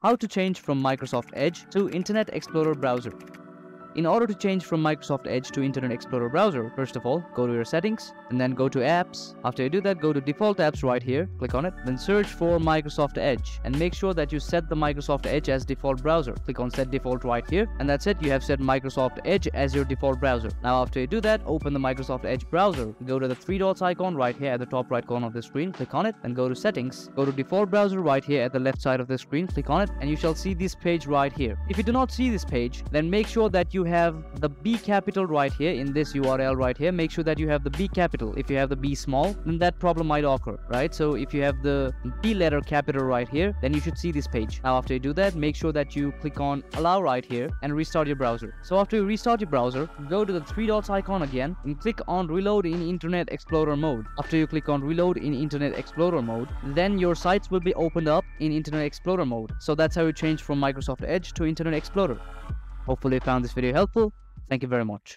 How to change from Microsoft Edge to Internet Explorer browser. In order to change from Microsoft Edge to Internet Explorer browser, first of all, go to your settings and then go to apps. After you do that, go to default apps right here, click on it, then search for Microsoft Edge and make sure that you set the Microsoft Edge as default browser. Click on set default right here and that's it, you have set Microsoft Edge as your default browser. Now after you do that, open the Microsoft Edge browser, go to the three dots icon right here at the top right corner of the screen, click on it and go to settings, go to default browser right here at the left side of the screen, click on it and you shall see this page right here. If you do not see this page, then make sure that you have the B capital right here in this URL right here. Make sure that you have the B capital. If you have the B small, then that problem might occur, right? So if you have the B letter capital right here, then you should see this page. Now after you do that, make sure that you click on allow right here and restart your browser. So after you restart your browser, go to the three dots icon again and click on reload in Internet Explorer mode. After you click on reload in Internet Explorer mode, then your sites will be opened up in Internet Explorer mode. So that's how you change from Microsoft Edge to Internet Explorer. Hopefully you found this video helpful. Thank you very much.